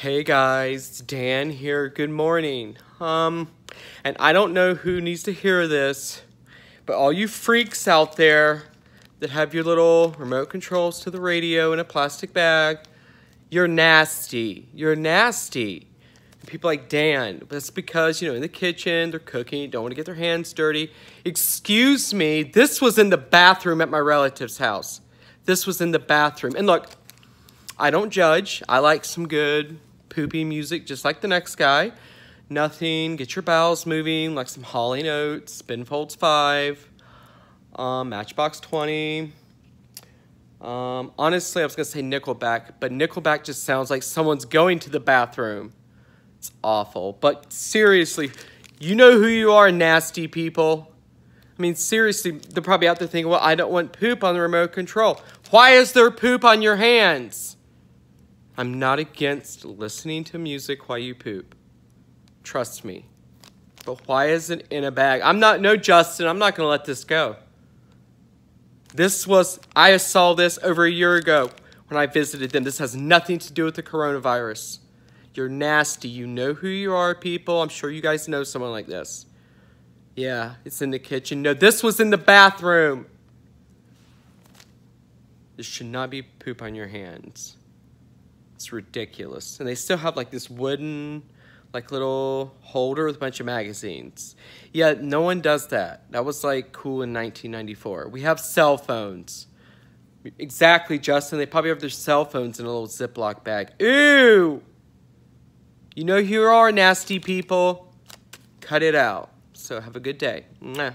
Hey guys, it's Dan here. Good morning. Um, and I don't know who needs to hear this, but all you freaks out there that have your little remote controls to the radio in a plastic bag, you're nasty. You're nasty. people like Dan, that's because, you know, in the kitchen, they're cooking, don't want to get their hands dirty. Excuse me, this was in the bathroom at my relative's house. This was in the bathroom. And look, I don't judge. I like some good poopy music just like the next guy. Nothing, get your bowels moving, like some Hall & Oates, Ben Folds 5, um, Matchbox 20. Um, honestly, I was going to say Nickelback, but Nickelback just sounds like someone's going to the bathroom. It's awful. But seriously, you know who you are, nasty people. I mean, seriously, they're probably out there thinking, well, I don't want poop on the remote control. Why is there poop on your hands? I'm not against listening to music while you poop. Trust me. But why is it in a bag? I'm not, no, Justin, I'm not going to let this go. This was, I saw this over a year ago when I visited them. This has nothing to do with the coronavirus. You're nasty. You know who you are, people. I'm sure you guys know someone like this. Yeah, it's in the kitchen. No, this was in the bathroom. This should not be poop on your hands. It's ridiculous. And they still have like this wooden like little holder with a bunch of magazines. Yeah, no one does that. That was like cool in 1994. We have cell phones. Exactly, Justin. They probably have their cell phones in a little Ziploc bag. Ew! You know who you are, nasty people. Cut it out. So have a good day. Mwah.